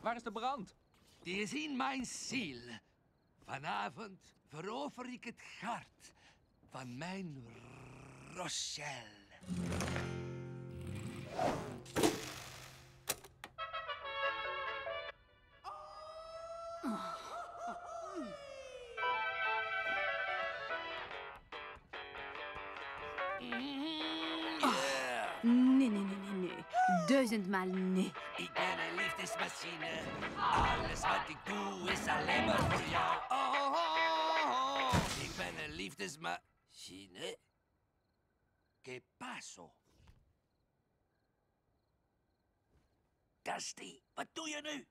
Waar is de brand? Die is in mijn ziel. Vanavond verover ik het hart van mijn Rochelle. Nee, nee, nee, nee, nee. Duizendmaal nee. Ik ben een liefdesmachine. Alles wat ik doe is alleen maar voor jou. Oh, oh, oh. Ik ben een liefdesmachine. Que paso? Dusty, wat doe je nu?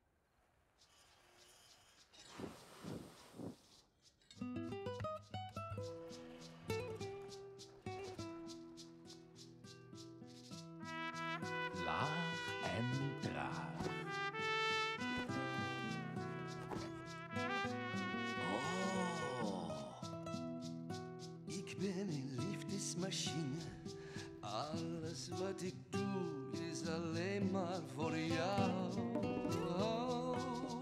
Ik ben een liefdesmachine. Alles wat ik doe is alleen maar voor jou.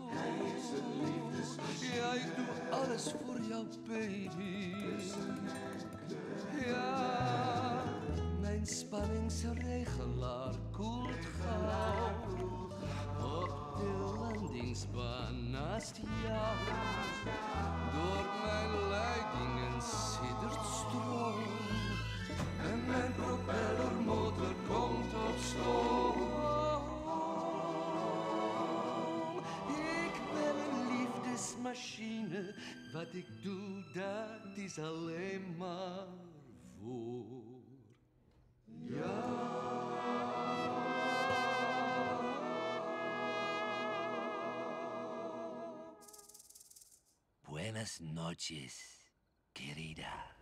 Hij is een liefdesmachine. Ja, ik doe alles voor jou, baby. Ja, mijn spanningsregelaar koelt gauw. Op de landingsbaan naast jou. Door mijn leidingen liefdesmachine. Wat ik doe, dat is alleen maar voor Buenas noches, querida.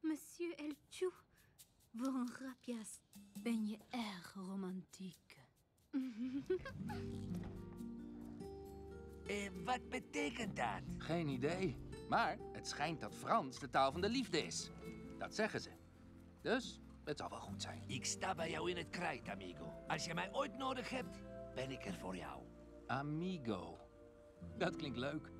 Monsieur Elchou, voor een grapjas ben je erg romantiek. Eh, wat betekent dat? Geen idee. Maar het schijnt dat Frans de taal van de liefde is. Dat zeggen ze. Dus het zal wel goed zijn. Ik sta bij jou in het krijt, amigo. Als je mij ooit nodig hebt, ben ik er voor jou. Amigo. Dat klinkt leuk.